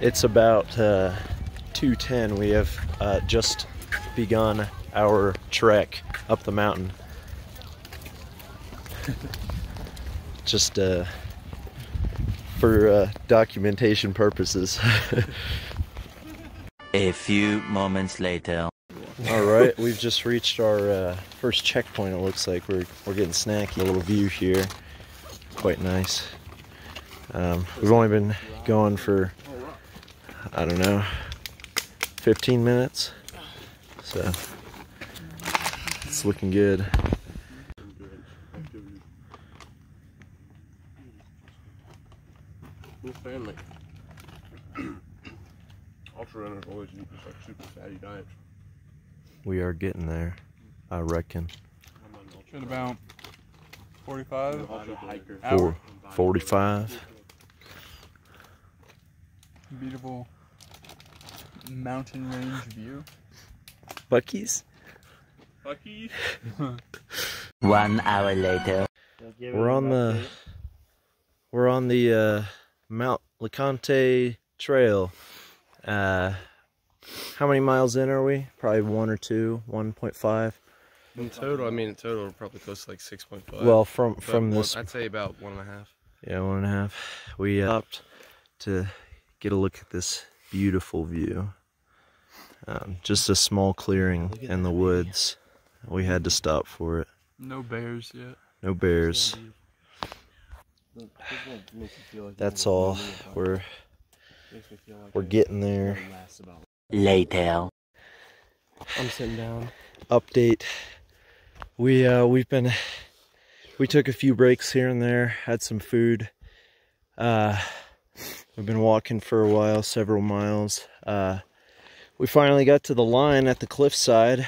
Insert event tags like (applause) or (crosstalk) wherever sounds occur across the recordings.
It's about uh, 2.10. We have uh, just begun our trek up the mountain. (laughs) just uh, for uh, documentation purposes. (laughs) A few moments later. All right, we've just reached our uh, first checkpoint. It looks like we're we're getting snacky. A little view here, quite nice. Um, we've only been going for I don't know, 15 minutes. So it's looking good. We're family. Ultra runners always eat just like super fatty diets. We are getting there, I reckon. In about 45 Ultra. Four, 45. beautiful mountain range view. Bucky's. Bucky. (laughs) One hour later. We're on the we're on the uh, Mount LeConte Trail. Uh, how many miles in are we? Probably one or two, one point five. In total, I mean, in total, we're probably close to like 6.5. Well, from But from one- this, I'd say about one and a half. yeah, one and a half. We uh, stopped to get a look at this beautiful view. Um, just a small clearing in the woods. We had to stop for it. No bears yet. No bears. That's all. We're we're getting there. Later. I'm sitting down. Update. We uh we've been we took a few breaks here and there, had some food. Uh we've been walking for a while, several miles. Uh we finally got to the line at the cliffside.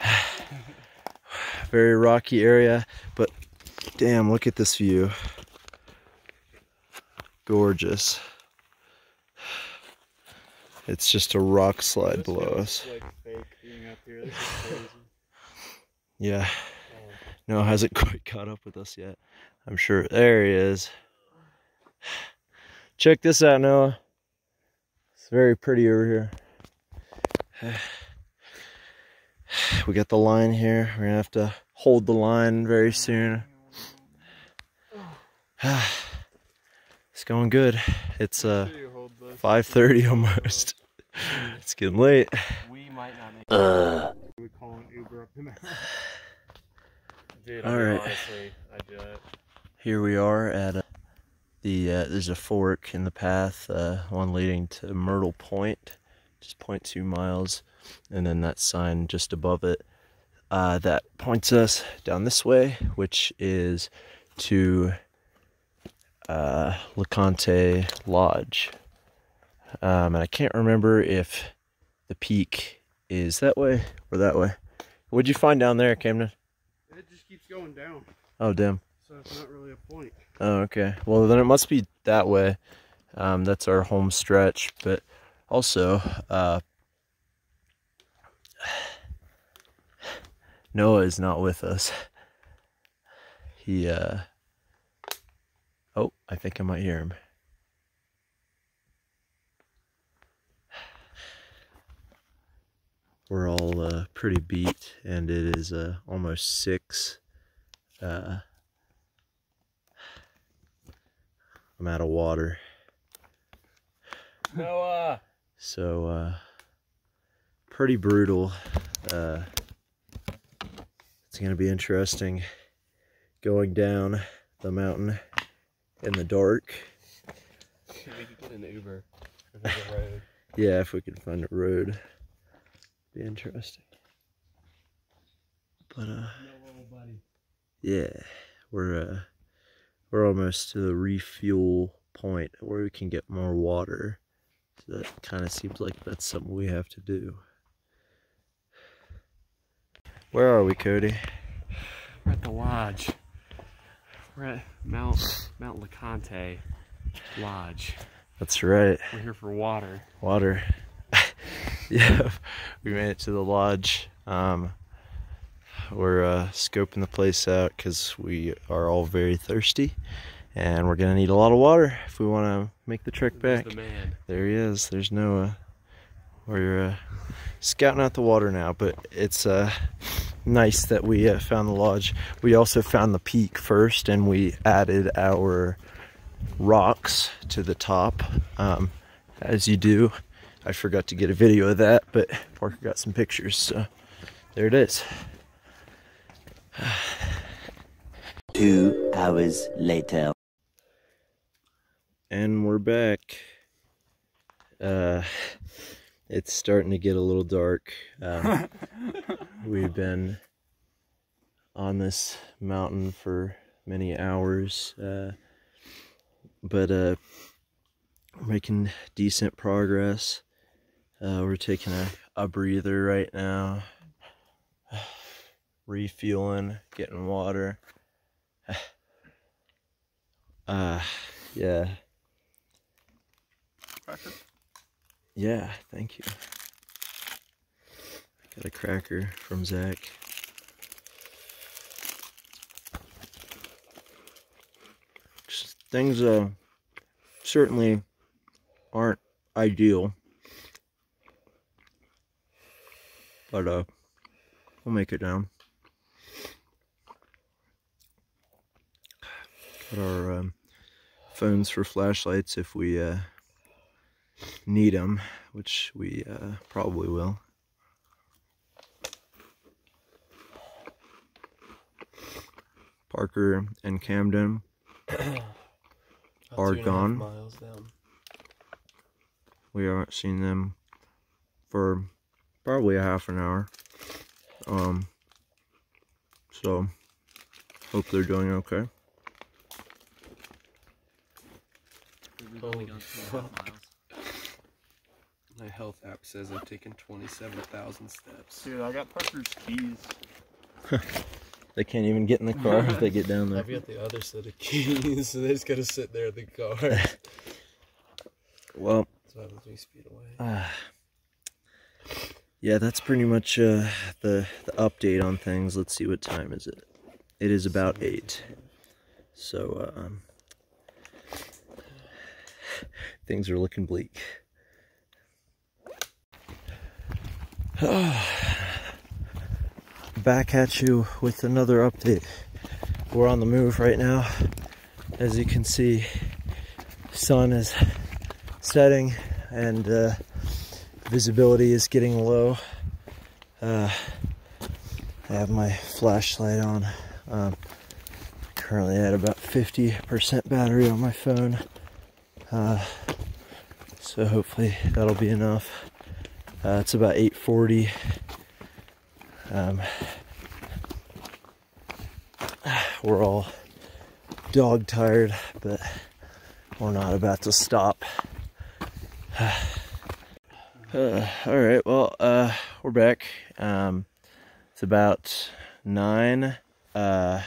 (sighs) Very rocky area, but damn, look at this view. Gorgeous. It's just a rock slide below us. (laughs) Yeah. No, hasn't (laughs) quite caught up with us yet. I'm sure. There he is. (sighs) Check this out, Noah. It's very pretty over here. (sighs) We got the line here. We're gonna have to hold the line very soon. (sighs) It's going good. It's uh 5:30 almost. (laughs) It's getting late. Uh. Dude, (sighs) All right. honestly, I. Here we are at uh the uh, there's a fork in the path, uh, one leading to Myrtle Point, just 0.2 miles, and then that sign just above it uh, that points us down this way, which is to uh, LeConte Lodge. Um, and I can't remember if the peak is that way or that way. What'd you find down there, Camden? It just keeps going down, Oh, damn. so it's not really a point. Oh, okay. Well, then it must be that way. Um, that's our home stretch. But also, uh, (sighs) Noah is not with us. He, uh, oh, I think I might hear him. We're all uh, pretty beat, and it is uh, almost six. Uh, I'm out of water. Noah! So, uh, pretty brutal. Uh, it's going to be interesting going down the mountain in the dark. We could get an Uber. If there's a road. (laughs) Yeah, if we can find a road, be interesting. But, uh, yeah, we're, uh, we're almost to the refuel point where we can get more water. So that kind of seems like that's something we have to do. Where are we, Cody? We're at the lodge. We're at Mount Mount LeConte Lodge. That's right, We're here for water. water. (laughs) yeah, we made it to the lodge. Um, we're uh, scoping the place out because we are all very thirsty, and we're gonna need a lot of water if we want to make the trek back. the. There he is. There's Noah. We're uh, scouting out the water now, but it's uh, nice that we uh, found the lodge. We also found the peak first, and we added our rocks to the top, um, as you do. I forgot to get a video of that, but Parker got some pictures, so there it is. Two hours later. And we're back. Uh, it's starting to get a little dark. Um, we've been on this mountain for many hours, uh, but uh, we're making decent progress. Uh, we're taking a, a breather right now, refueling, getting water. Uh, (sighs) yeah. Cracker? Yeah, thank you. Got a cracker from Zach. Things uh certainly aren't ideal. But uh we'll make it down. Our um, phones for flashlights if we uh need them, which we uh, probably will. Parker and Camden Are two and a half gone. We haven't seen them for probably a half an hour. Um, so hope they're doing okay. My health app says I've taken 27,000 steps. Dude, I got Parker's keys. (laughs) They can't even get in the car if they get down there. I've got the other set of keys, (laughs) so they just gotta sit there in the car. (laughs) That's Well, why speed away. Uh, (sighs) yeah, that's pretty much uh, the the update on things. Let's see what time is it. It is about eight. So uh, um, (laughs) things are looking bleak. (sighs) Back at you with another update. We're on the move right now. As you can see, sun is setting and uh, visibility is getting low. Uh, I have my flashlight on. Um, currently at about 50% battery on my phone. Uh, so hopefully that'll be enough. Uh, it's about 8:40. Um, we're all dog tired, but we're not about to stop. (sighs) Uh, all right, well, uh, we're back. Um, it's about nine, uh,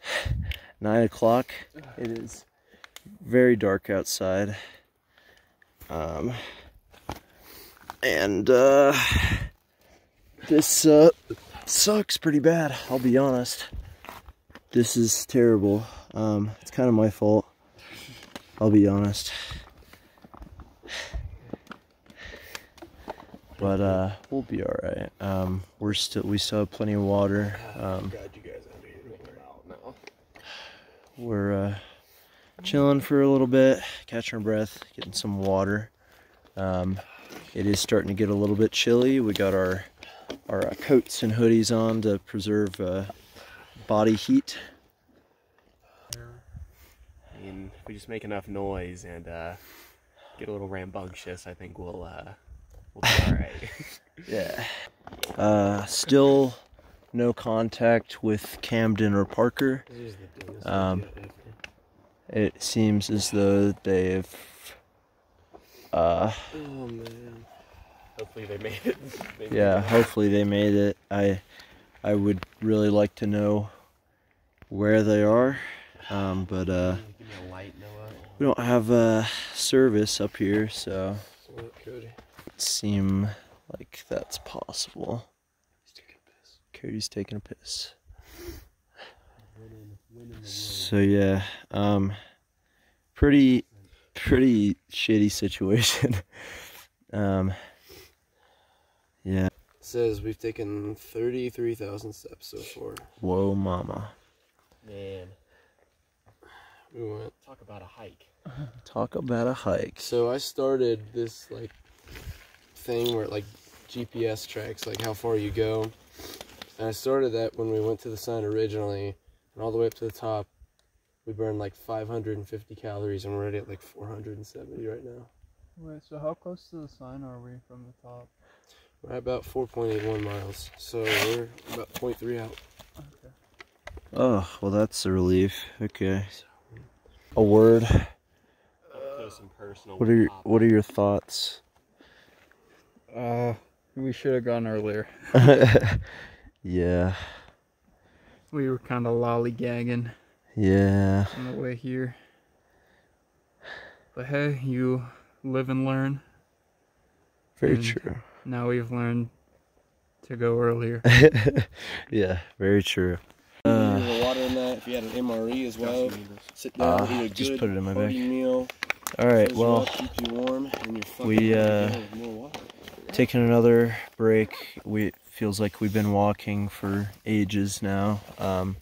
(sighs) nine o'clock. It is very dark outside. Um, and, uh, this, uh, sucks pretty bad, I'll be honest. This is terrible. Um, it's kind of my fault. I'll be honest. but uh, we'll be all right. Um, we're still we still have plenty of water. Um, God, you guys out out now. we're uh, chilling for a little bit, catching our breath, getting some water. Um, it is starting to get a little bit chilly. We got our our uh, coats and hoodies on to preserve uh, body heat. I mean, if we just make enough noise and uh, get a little rambunctious, I think we'll uh, we'll be all right. (laughs) Yeah. Uh, still no contact with Camden or Parker. Um, It seems as though they've uh, oh man. Hopefully they made it. (laughs) They made yeah, it. hopefully they made it. I I would really like to know where they are. Um, but uh, Give me a light, Noah. we don't have uh, service up here, so So it seem like that's possible. He's taking a piss. Cody's taking a piss. So yeah, um, pretty, pretty shitty situation. (laughs) um, yeah. says we've taken 33,000 steps so far. Whoa, mama. Man, We went. talk about a hike. (laughs) Talk about a hike. So I started this like thing where it like GPS tracks like how far you go. And I started that when we went to the sign originally, and all the way up to the top, we burned like 550 calories, and we're already at like 470 right now. Wait, so how close to the sign are we from the top? We're at about 4.81 miles, so we're about 0.3 out. Okay. Oh, well, that's a relief. Okay. A word. Up personal. What are your, what are your thoughts? Uh, we should have gone earlier. (laughs) yeah. We were kind of lollygagging Yeah. on the way here. But hey, you live and learn. Very And- true. Now we've learned to go earlier. (laughs) yeah, very true. Uh, water in that. If you had an MRE as well, sit down, Uh, eat a good just put it in my bag. hearty meal. all right, fills well, up, keeps you warm, and you're fucking we, ready to uh, taking another break. We feels like we've been walking for ages now. Um,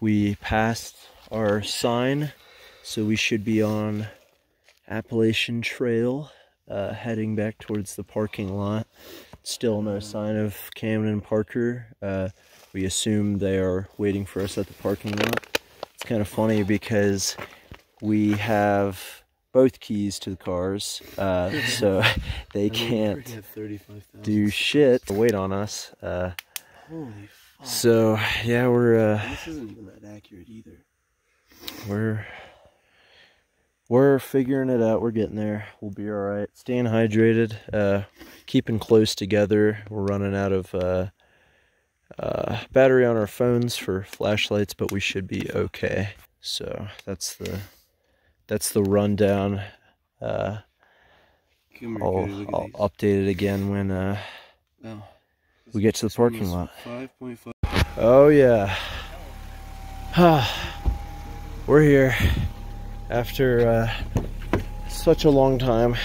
we passed our sign, so we should be on Appalachian Trail, uh, heading back towards the parking lot. Still no sign of Camden and Parker. Uh, we assume they are waiting for us at the parking lot. It's kind of funny because we have both keys to the cars, uh, (laughs) so (laughs) they I mean, we can't already have 35,000 do shit. Wait on us uh Holy fuck. so yeah we're uh this isn't even that accurate either. we're we're figuring it out. We're getting there. We'll be all right. Staying hydrated uh keeping close together. We're running out of uh uh battery on our phones for flashlights but we should be okay. So that's the that's the rundown uh i'll, Cody, look at I'll update it again when uh Oh. we get to the parking lot 5.5. Oh yeah. (sighs) We're here after uh, such a long time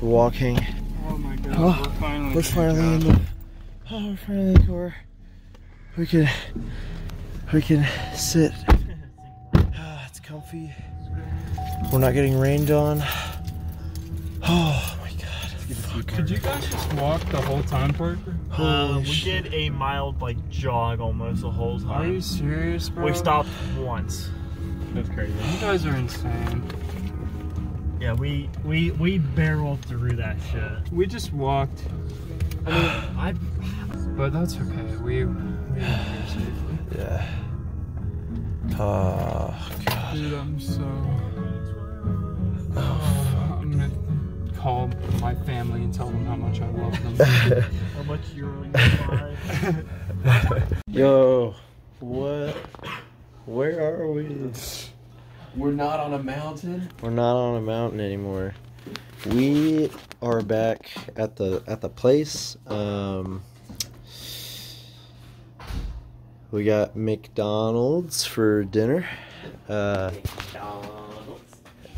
walking. Oh my god, Oh, we're finally We're finally in the Oh, we're finally in the car. We can we can sit. It's comfy. We're not getting rained on. (sighs) Oh my god. Could you guys just walk the whole time, Parker? Uh, we shit. did a mild like jog almost the whole time. Are you time. serious, bro? We stopped once. That's crazy. You guys are insane. Yeah, we we we barreled through that shit. We just walked, I mean, (sighs) I but that's okay. We, we made it here safely. (sighs) Yeah. Oh god. Dude, I'm so. I'm gonna call my family and tell them how much I love them. (laughs) how much you're really (laughs) alive. Yo, what? Where are we? We're not on a mountain. We're not on a mountain anymore. We are back at the at the place. Um, we got McDonald's for dinner, uh,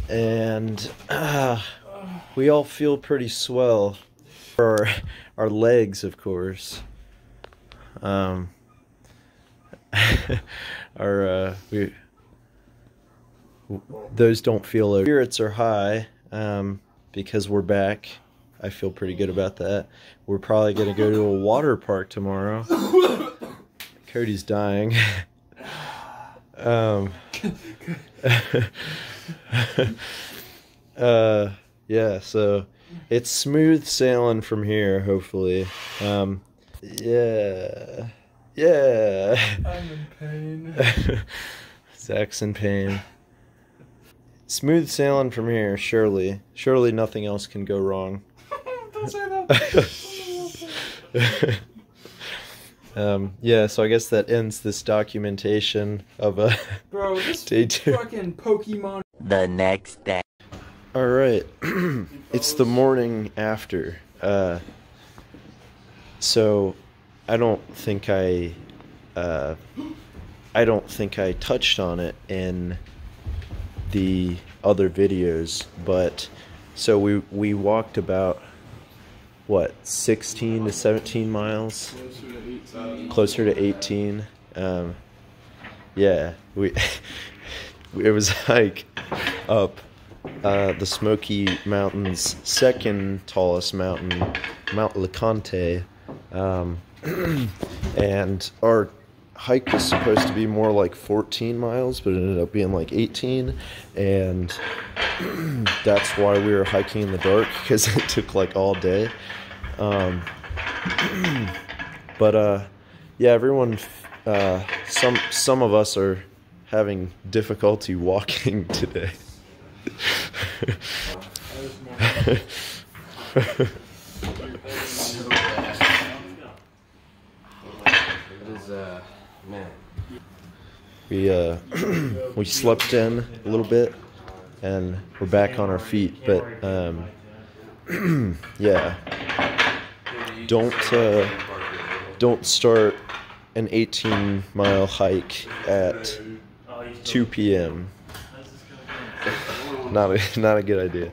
and uh, we all feel pretty swell. For our, our legs, of course. Um, (laughs) our uh, we those don't feel low. Spirits are high um, because we're back. I feel pretty good about that. We're probably going to go to a water park tomorrow. (coughs) Cody's dying. (laughs) um, (laughs) uh, yeah, so it's smooth sailing from here, hopefully. Um, yeah. Yeah. I'm in pain. (laughs) Zach's in pain. Smooth sailing from here, surely. Surely nothing else can go wrong. (laughs) Don't say that. Um, yeah, so I guess that ends this documentation of a Bro, (laughs) this day two. fucking Pokemon. The next day. All right, (clears throat) it's the morning after. Uh, so I don't think I, uh, I don't think I touched on it in the other videos, but so we we walked about what 16 to 17 miles, closer to 18. Um, yeah, we (laughs) it was like up uh, the Smoky Mountains' second tallest mountain, Mount LeConte, um, (clears throat) and our hike was supposed to be more like 14 miles, but it ended up being like 18, and (clears throat) that's why we were hiking in the dark because (laughs) it took like all day. Um, (clears throat) but uh, yeah, everyone, uh, some some of us are having difficulty (laughs) walking today. (laughs) It is, uh, man. We uh, (clears throat) we slept in a little bit, and we're back on our feet. But um, (clears throat) yeah, don't uh, don't start an 18 mile hike at 2 p.m. (laughs) Not a, not a good idea.